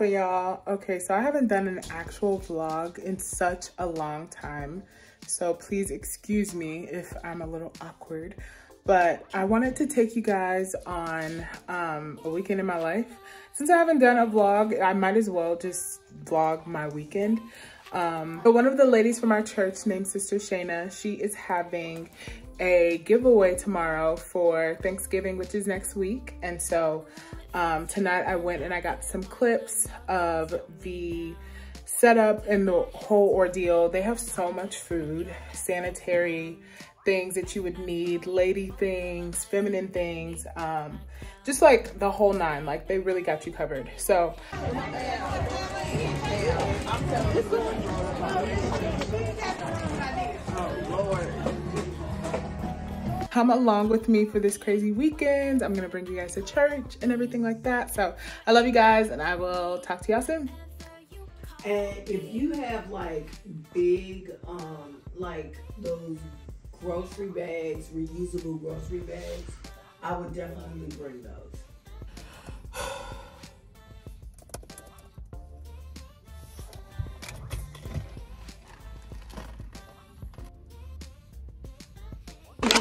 poppin', y'all? Okay, so I haven't done an actual vlog in such a long time. So please excuse me if I'm a little awkward. But I wanted to take you guys on um, a weekend in my life. Since I haven't done a vlog, I might as well just vlog my weekend. Um, but one of the ladies from our church named Sister Shayna, she is having a giveaway tomorrow for Thanksgiving, which is next week. And so um, tonight I went and I got some clips of the setup and the whole ordeal. They have so much food, sanitary things that you would need, lady things, feminine things, um, just like the whole nine, like they really got you covered. So. Come along with me for this crazy weekend. I'm gonna bring you guys to church and everything like that. So I love you guys and I will talk to y'all soon. And if you have like big, um, like those grocery bags, reusable grocery bags, I would definitely bring those.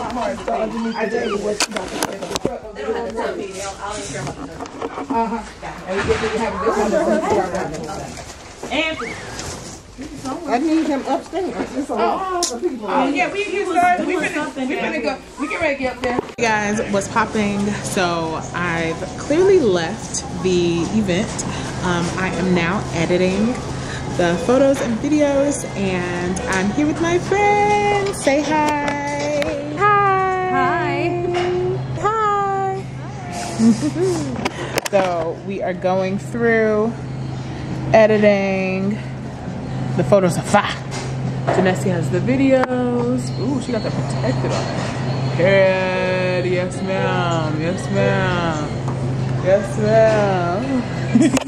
I tell you what, you don't They don't have to tell me. They'll, I'll even care about Uh-huh. And you get to have this one. Anthony. I need him upstairs. It's a lot of people. Oh, yeah, we can start. We finna, we finna go. We get ready to get up there. Hey guys, what's popping? So I've clearly left the event. Um, I am now editing the photos and videos and I'm here with my friend. Say hi. so we are going through editing. The photos are fire. Janessi has the videos. Ooh, she got the protected on. Head, yes ma'am, yes ma'am, yes ma'am.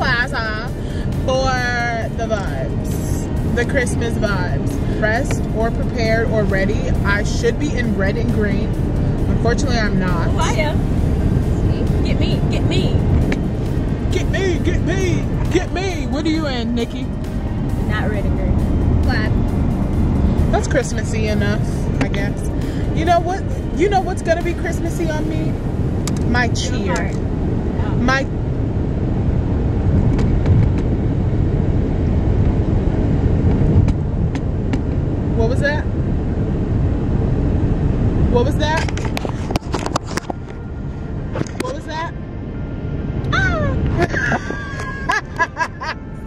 Plaza for the vibes, the Christmas vibes. Dressed or prepared or ready. I should be in red and green. Unfortunately, I'm not. Oh, Fire. Get me. Get me. Get me, get me, get me. What are you in, Nikki? Not red and green. Plaid. That's Christmassy enough, I guess. You know what? You know what's gonna be Christmassy on me? My cheer. My What was that? What was that? What was that? Ah!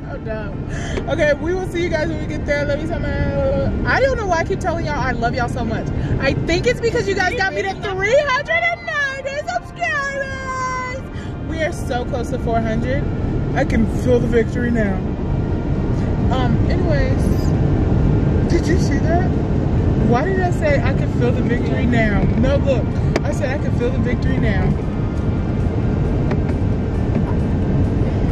so dumb. Okay, we will see you guys when we get there. Let me tell my. I don't know why I keep telling y'all I love y'all so much. I think it's because you guys got me to 390 subscribers. We are so close to 400. I can feel the victory now. Um. Anyways, did you see that? Why did I say I can feel the victory now? No, look. I said I can feel the victory now.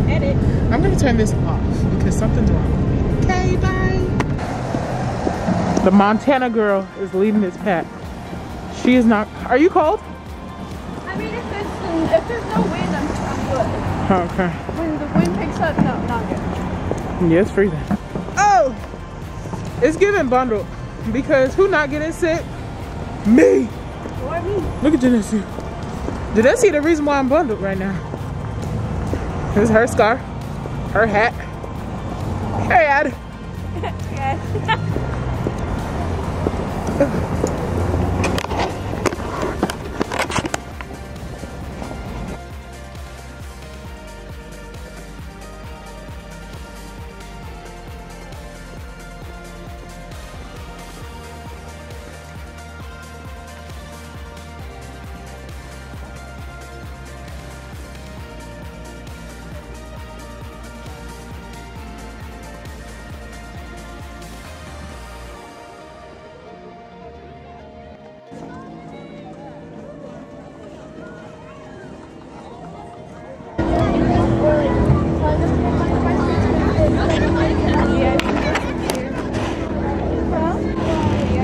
Edit. I'm gonna turn this off because something's wrong with me. Okay, bye. The Montana girl is leading this pack. She is not. Are you cold? I mean, if there's, if there's no wind, I'm, I'm Okay. When the wind picks up, no, not good. Yeah, it's freezing. Oh, it's giving bundle because who not getting sick? Me. Or me. Look at Janessi. Janessi, the reason why I'm bundled right now. This is her scarf, her hat. Hey, Ad. Okay.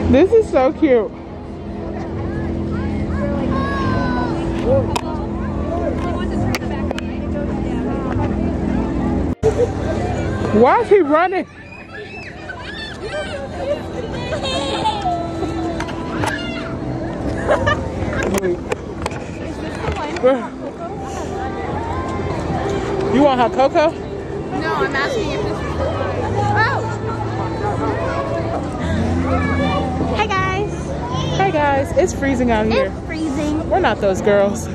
This is so cute. Why is he running? You want hot cocoa? No, I'm asking if this. Guys. It's freezing out here. It's freezing, We're not those girls.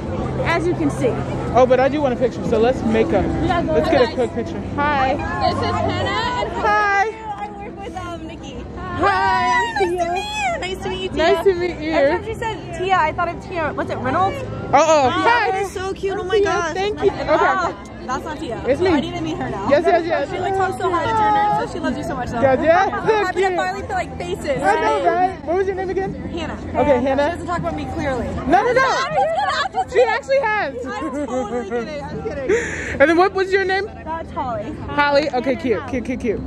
as you can see. Oh, but I do want a picture, so let's make a, guys let's want get a quick picture. Hi. This is Hannah and Hi. I work with um Nikki. Hi, I'm Tia. Nice to meet you, Tia. Nice to meet Every you. time she said Tia, I thought of Tia. Was it Reynolds? Uh-oh. Hi. That's so cute. Oh my Tia, gosh. Thank you. Okay. Ah, that's not Tia. It's me. I need to meet her now. Yes, yes, yes. She like talks so hard to Turner, so she loves you so much though. Yes, yes. I'm Thank happy to finally feel like faces. I know, right? What was your name again? Hannah. Okay, She Hannah. doesn't talk about me clearly. No, no, no. She actually has. I'm totally kidding. I'm kidding. And then what was your name? That's Holly. Holly. Okay, cute, cute, cute, cute.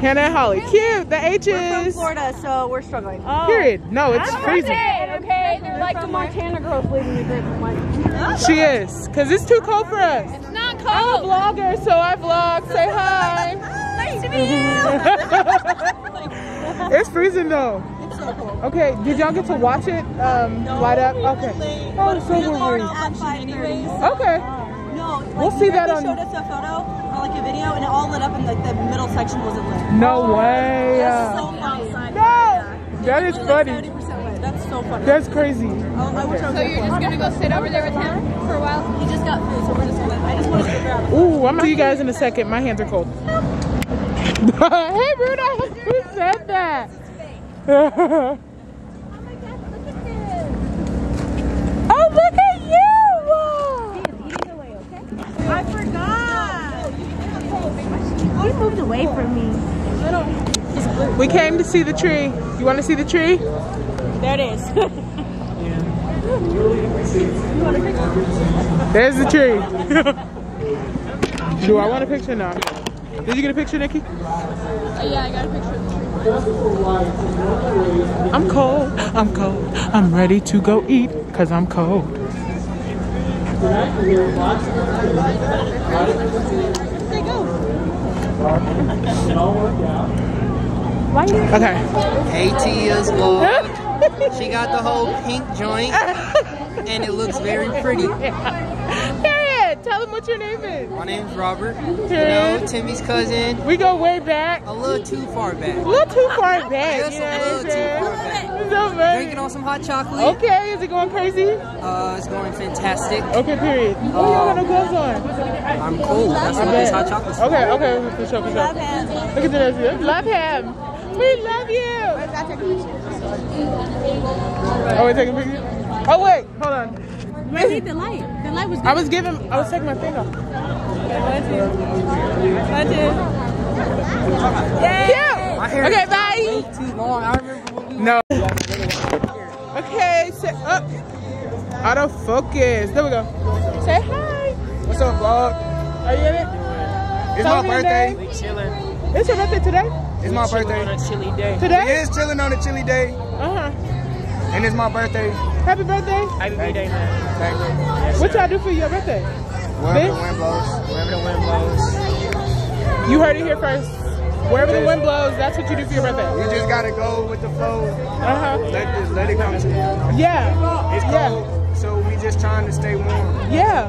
Hannah and Holly. Cute. The H's. We're from Florida, so we're struggling. Oh. Period. No, it's freezing. Okay, they're like the Montana girls leading the group. I'm like, She is, cause it's too cold for us. It's I'm a vlogger, so I vlog. Say hi. Nice to meet you. it's freezing though. it's so cool. Okay, did y'all get to watch it um, light up? Okay. Oh, it's so We were at. Okay. No, like, We'll see that on- showed us a photo or like a video, and it all lit up, and like the middle section wasn't lit. No way. That's so outside. No. That is funny. Thirty percent lit. That's so funny. That's crazy. Oh, I wish I was So you're just gonna go sit over there with him for a while? He just got food, so we're just gonna. I just want to figure out. Ooh, I'm gonna see you guys in a second. My hands are cold. hey, Rudolph, who said that? Oh, oh, look at you! I forgot. He moved away from me. We came to see the tree. You want to see the tree? There it is. There's the tree. Do I want a picture now? Did you get a picture, Nikki? Uh, yeah, I got a picture of the tree. I'm cold. I'm cold. I'm ready to go eat because I'm cold. Okay. AT's vlog. She got the whole pink joint, and it looks very pretty. Period. Tell them what your name is. My name's Robert. You know, Period. Timmy's cousin. We go way back. A little too far back. A back. little too far back. Just you know a little too far back. It's so funny. Drinking on some hot chocolate. Okay, is it going crazy? Uh, it's going fantastic. Okay, period. Oh, you don't got no gloves on. I'm cool. That's I what this hot chocolate's for. Okay, okay, for sure, for sure. Look at this. Love him. We love you. Oh, we're taking pictures? Oh, wait. Hold on. Where need the light? The light was I was giving, I was taking my finger. Cute. My hair Okay, bye. way too long. I remember we No. Okay, say up. Autofocus. There we go. Say hi. What's up, vlog? Are you in it? It's Tell my birthday. Chilling. It's your birthday today? It's my birthday. on a chilly day. Today? It is chilling on a chilly day, Uh-huh. and it's my birthday. Happy birthday. Happy birthday, man. Thank you. What y'all do for your birthday? Wherever Bitch. the wind blows. Wherever the wind blows. You heard it here first. Wherever the wind blows, that's what you do for your birthday. You just gotta go with the flow. Uh-huh. Let this, let it come to you. Yeah. It's Yeah. cold, so we just trying to stay warm. Yeah.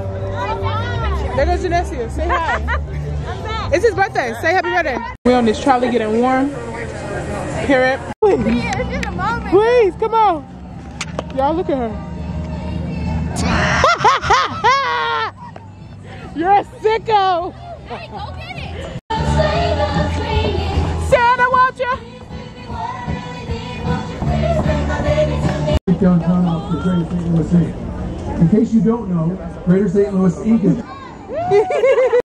There goes Janessia. Say hi. It's his birthday. Say happy birthday. We on this trolley getting warm. Hear it? Please. Please, come on. Y'all look at her. You're a sicko. Hey, go get it. Santa, won't you? downtown off the Greater St. Louis Inc. In case you don't know, Greater St. Louis Inc. is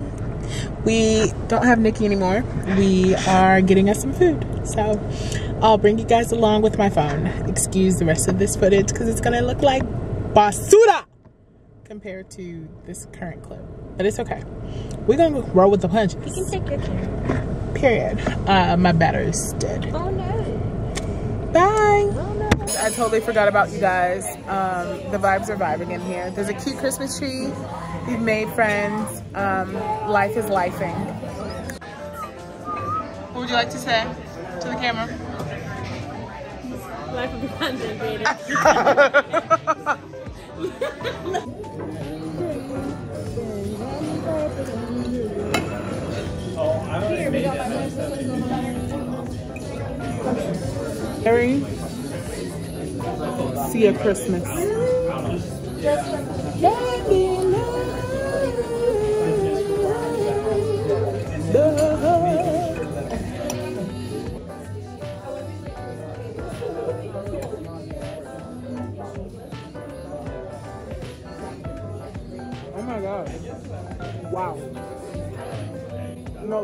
we don't have Nikki anymore. We are getting us some food. So I'll bring you guys along with my phone. Excuse the rest of this footage because it's going to look like basura compared to this current clip. But it's okay. We're going to roll with the punches. You can take your camera. Period. Uh, my battery's dead. Oh no. Bye. guys, I totally forgot about you guys. Um, the vibes are vibing in here. There's a cute Christmas tree. We've made friends. Um, life is lifing. What would you like to say to the camera? Life of a content Harry, see a Christmas. Oh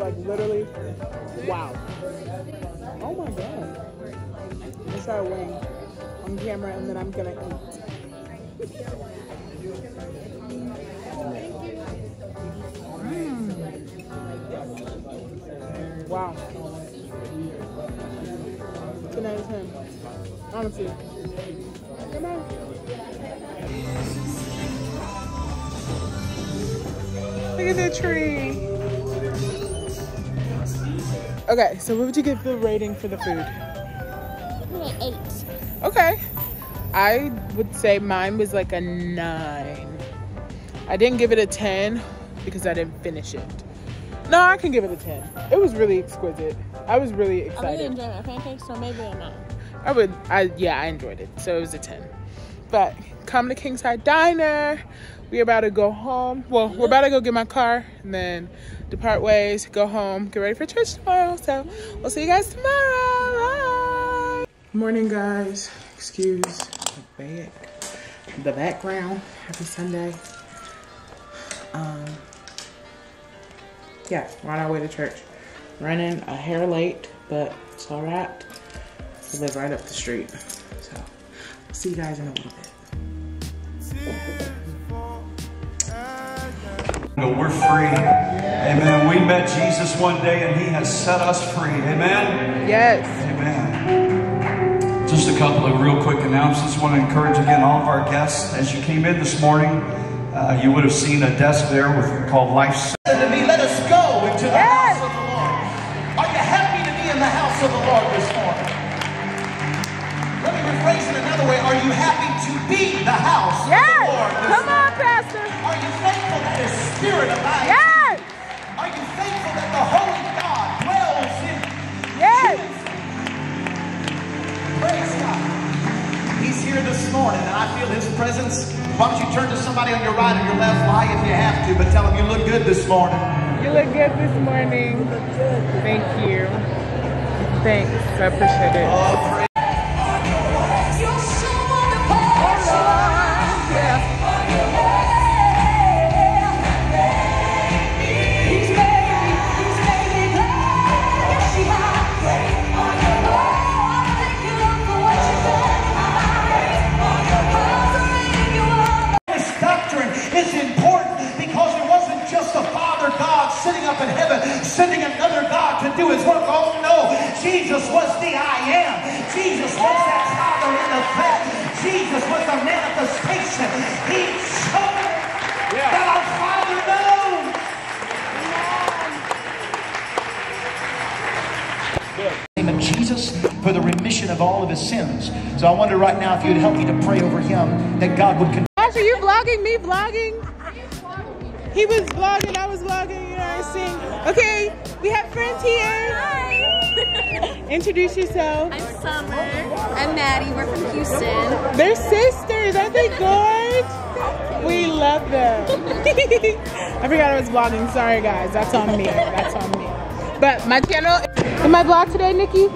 like literally, wow. Oh my god. Let's try a wing on camera and then I'm gonna eat. Mm. Wow. 10 out of 10. Honestly. Come on. Look at the tree. Okay, so what would you give the rating for the food? eight. Okay. I would say mine was like a nine. I didn't give it a 10 because I didn't finish it. No, I can give it a 10. It was really exquisite. I was really excited. I really excited. enjoy my pancakes, so maybe a nine. I would, I yeah, I enjoyed it. So it was a 10. But come to Kingside Diner. We're about to go home. Well, we're about to go get my car and then depart ways, go home, get ready for church tomorrow. So we'll see you guys tomorrow. Bye. Morning, guys. Excuse the back, the background. Happy Sunday. Um, yeah, we're on our way to church. Running a hair late, but it's all right. We live right up the street. So, see you guys in a little bit. No, we're free. Amen. We met Jesus one day and he has set us free. Amen. Yes. Amen. Just a couple of real quick announcements. want to encourage again all of our guests. As you came in this morning, uh, you would have seen a desk there with called Life Yes. Are you thankful that the Holy God dwells in Yes. Praise God. He's here this morning, and I feel His presence. Why don't you turn to somebody on your right or your left? Lie if you have to, but tell them you look good this morning. You look good this morning. Thank you. Thanks. I appreciate it. Oh, to do his work. Oh no, Jesus was the I am. Jesus was that Father in the flesh. Jesus was the manifestation. He showed that our Father knows. name of Jesus for the remission of all of his sins. So I wonder right now if you'd help me to pray over him that God would continue. Gosh, are you vlogging me vlogging? He was vlogging, I was vlogging, you know, I sing. Okay, we have friends here. Hi. Introduce yourself. I'm Summer. I'm Maddie. We're from Houston. They're sisters, aren't they good? We love them. I forgot I was vlogging. Sorry guys, that's on me. That's on me. But my channel, in my vlog today, Nikki,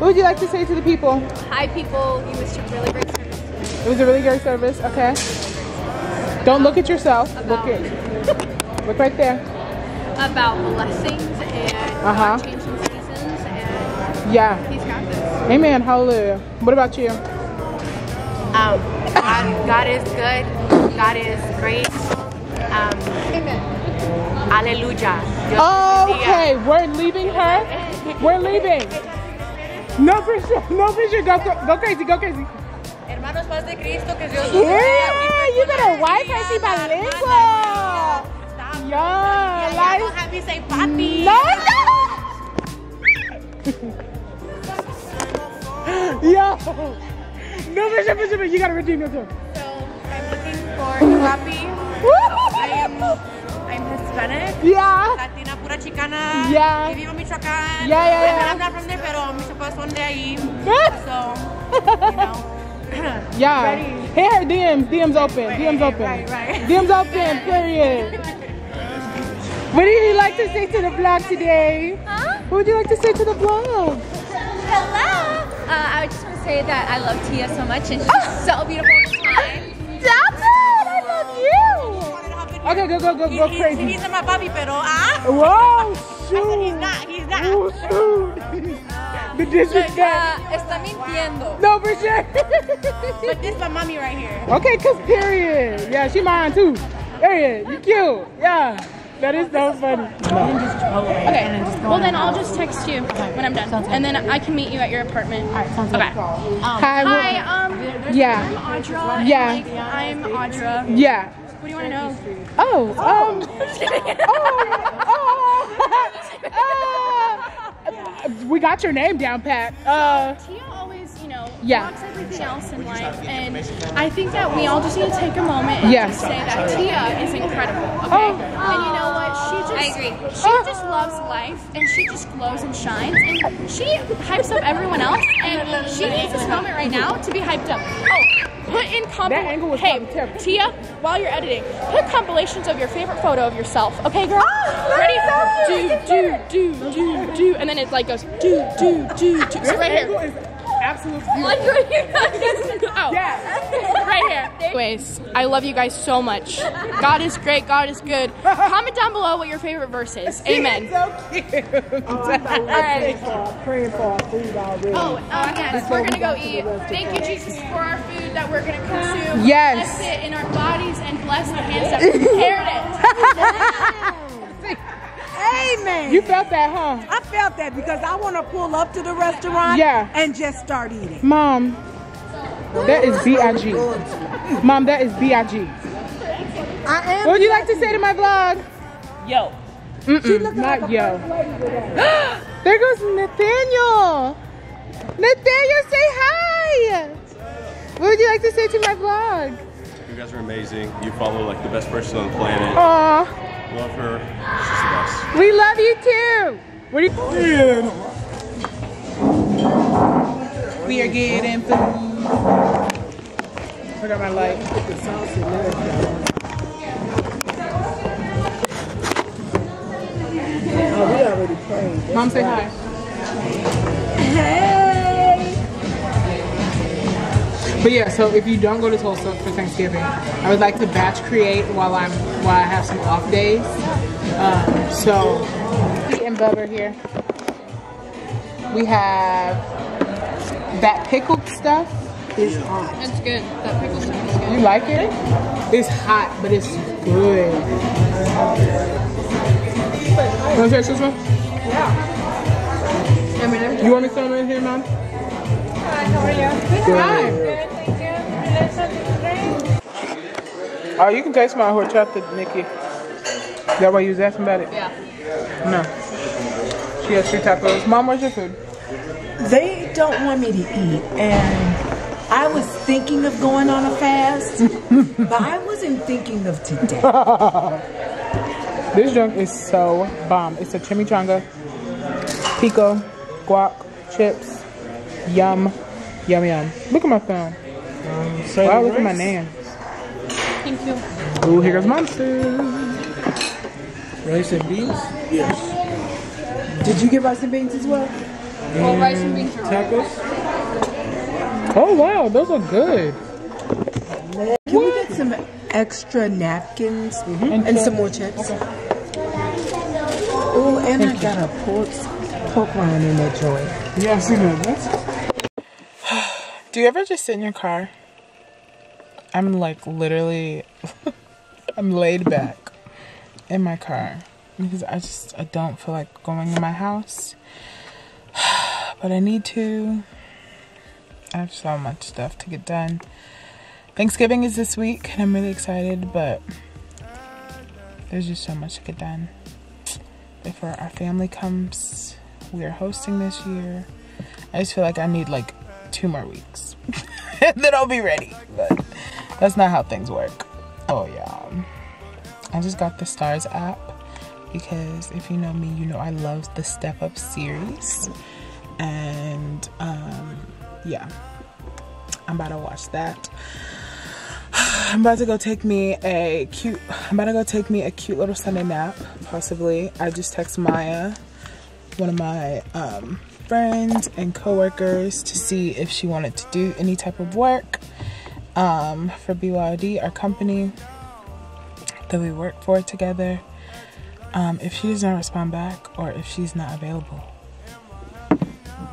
what would you like to say to the people? Hi, people. You was a really great service. It was a really great service, okay? Don't look at yourself. Look at, look right there. About blessings and Uh-huh. Changing seasons, and Yeah. He's got this. Amen. Hallelujah. What about you? Um, God, God is good. God is great. Um, Amen. Alleluia. Okay, we're leaving her. We're leaving. No for sure. No for sure. Go, go, go crazy. Go crazy. Hermanos paz de Cristo, que Dios Yeah, you better wipe her. She bilingual. Yeah, Yeah, don't have me say papi. No, no. Yo. No, but, but, you gotta redeem yourself. So I'm looking for a papi. I am I'm Hispanic. Yeah. Latina, pura chicana. Yeah. Y vivo Michoacán. Yeah, yeah, yeah. I'm not from there, pero mis papás son de ahí. So, you know. Yeah. Hey, her DMs. DMs open. DMs open. right, right. DMs open. Period. What do you like to say to the vlog today? Huh? What would you like to say to the vlog? Hello. Uh, I just want to say that I love Tia so much and she's so beautiful all the time. Stop it! I love you. Okay, go, go, go, go He- crazy. He's in my papi, pero ah. Whoa, He's shoot. not. He's not. Oh, shoot. The disrespect. Uh, está mintiendo. No, for sure. But this my mommy right here. okay, cause period. Yeah, she mine too. Period. You cute. Yeah. That is so funny. And then just call it. Okay. Well, then I'll just text you when I'm done, and then I can meet you at your apartment. All right. Sounds okay. Hi, Hi. Um. Yeah. I'm Audra. and, Yeah. like, I'm Audra. Yeah. What do you want to know? Oh, um. oh, oh, we got your name down, Pat. Uh, Yeah. blocks everything else in life, and I think that we all just need to take a moment and Yeah. just say that Tia is incredible. Okay. Oh. And you know what? She just, I agree. She just loves life, and she just glows and shines, and she hypes up everyone else, and she needs this moment right now to be hyped up. Oh, put in That angle compil- was Hey, terrible. Tia, while you're editing, put compilations of your favorite photo of yourself. Okay, girl? Oh, Ready? Do do do do do, and then it like goes do do do do. So right angle here. Is absolute Like beauty. right here. oh. Right here. Anyways, I love you guys so much. God is great. God is good. Comment down below what your favorite verse is. Amen. so cute. All right. Praying for our food already. Oh, um, yes, we're gonna go eat. Thank you, Jesus, for our food that we're gonna consume. Yes. Bless it in our bodies and bless the hands that prepared it. Amen. You felt that, huh? I felt that because I want to pull up to the restaurant Yeah. and just start eating. Mom, that is B.I.G. Mom, that is B.I.G. I am. What would you like to say to my vlog? Yo. Mm-mm, not yo. there goes Nathaniel. Nathaniel, say hi. What would you like to say to my vlog? You guys are amazing. You follow like the best person on the planet. Aw, Love her. She's the best. we love you too. What are you? Oh, Doing? We are getting food. I got my light. Oh, we already prayed. Mom, say hi. Hey. But yeah, so if you don't go to Tulsa for Thanksgiving, I would like to batch create while I'm while I have some off days. Um, so, Pete and Bubba are here. We have that pickled stuff is hot. It's good. That pickle stuff is good. You like it? It's hot, but it's good. Want to taste this one? Yeah. You want me some in here, Mom? Hi, how are you? Hi. Good, thank you. And there's something to drink? Oh, you can taste my horchata, Nikki. That why you was asking about it? Yeah. No. She has street tacos. Mom, where's your food? They don't want me to eat, and I was thinking of going on a fast, but I wasn't thinking of today. This junk is so bomb. It's a chimichanga, pico, guac, chips, yum, yum yum. Look at my phone. Um, wow, look at my nails. Thank you. Ooh, here goes monster. Rice and beans? Yes. Did you get rice and beans as well? Well, rice and beans are Tacos? Oh wow, those are good. Can we get some extra napkins mm-hmm. and some more chips? Oh, and I got a pork pork rind in that joint. Yeah, I've seen that. Do you ever just sit in your car? I'm like literally, I'm laid back in my car because I just I don't feel like going in my house, but I need to. I have so much stuff to get done. Thanksgiving is this week and I'm really excited, but there's just so much to get done before our family comes. We are hosting this year. I just feel like I need like two more weeks. then I'll be ready. But that's not how things work. Oh yeah. I just got the Starz app because if you know me, you know I love the Step Up series. And um yeah. I'm about to watch that. I'm about to go take me a cute I'm about to go take me a cute little Sunday nap, possibly. I just text Maya, one of my um friends and coworkers to see if she wanted to do any type of work um, for BYD, our company that we work for together. Um, if she doesn't respond back or if she's not available,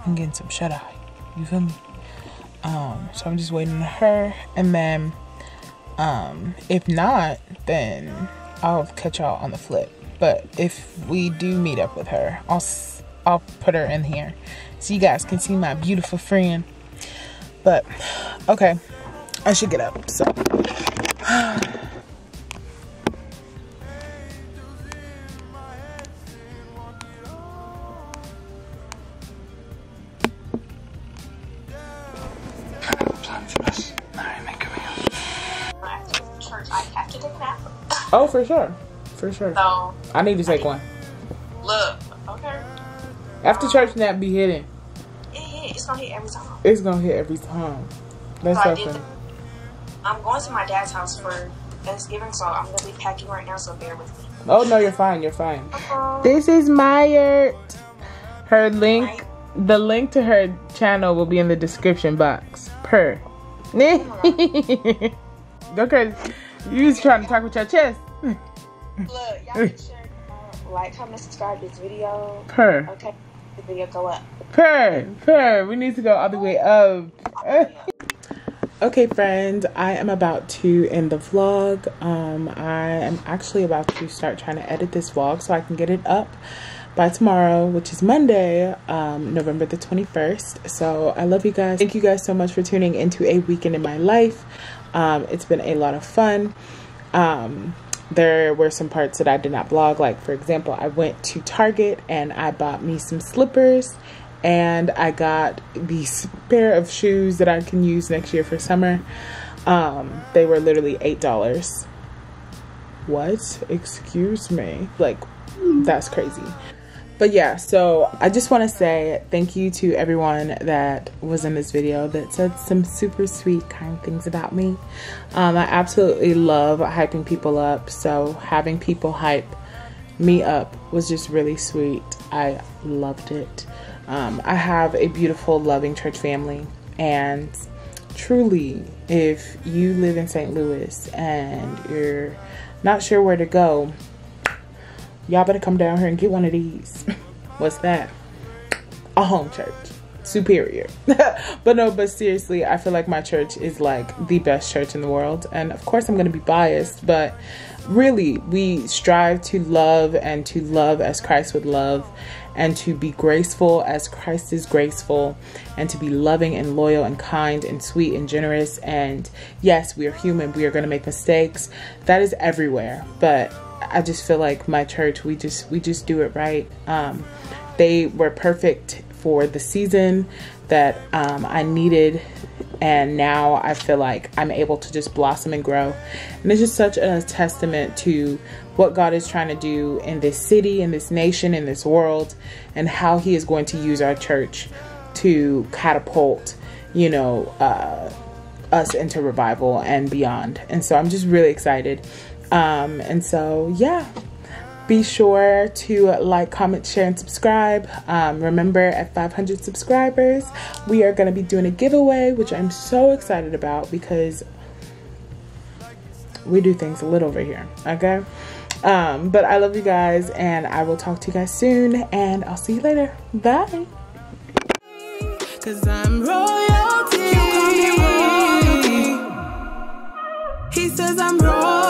I'm getting some shut eye. You feel me? Um, so I'm just waiting on her, and then um, if not, then I'll catch y'all on the flip. But if we do meet up with her, I'll I'll put her in here so you guys can see my beautiful friend. But okay, I should get up. So. Oh, for sure. For sure. So, I need to take one. After church nap be hitting. It hit. It's gonna hit every time. It's gonna hit every time. That's So I so did funny. I'm going to my dad's house for Thanksgiving, so I'm gonna be packing right now, so bear with me. Oh no, you're fine. You're fine. This is Myert. Her link, the link to her channel will be in the description box. Per. okay, you was trying to talk with your chest. Look, y'all make sure uh, like, comment, subscribe this video. Per. Okay, up. Per, per. We need to go all the way up. okay, friends, I am about to end the vlog. Um, I am actually about to start trying to edit this vlog so I can get it up by tomorrow, which is Monday, um, November the 21st. So I love you guys. Thank you guys so much for tuning into a weekend in my life. Um, it's been a lot of fun. Um, there were some parts that I did not blog. Like, for example, I went to Target and I bought me some slippers and I got these pair of shoes that I can use next year for summer. Um, they were literally $8. What? Excuse me. Like, that's crazy. But yeah, so I just want to say thank you to everyone that was in this video that said some super sweet, kind things about me. Um, I absolutely love hyping people up. So having people hype me up was just really sweet. I loved it. Um, I have a beautiful, loving church family. And truly, if you live in St. Louis and you're not sure where to go, y'all better come down here and get one of these. What's that? A home church. Superior. but no, but seriously, I feel like my church is like the best church in the world. And of course, I'm going to be biased, but really, we strive to love and to love as Christ would love and to be graceful as Christ is graceful and to be loving and loyal and kind and sweet and generous. And yes, we are human. We are going to make mistakes. That is everywhere. But I just feel like my church, we just we just do it right. Um, they were perfect for the season that um, I needed, and now I feel like I'm able to just blossom and grow. And it's just such a testament to what God is trying to do in this city, in this nation, in this world, and how He is going to use our church to catapult, you know, uh, us into revival and beyond. And so I'm just really excited. Um, and so, yeah, be sure to like, comment, share, and subscribe. Um, remember, at 500 subscribers, we are going to be doing a giveaway, which I'm so excited about because we do things a little over here, okay? Um, but I love you guys, and I will talk to you guys soon, and I'll see you later. Bye. Cause I'm royalty. He says I'm royalty.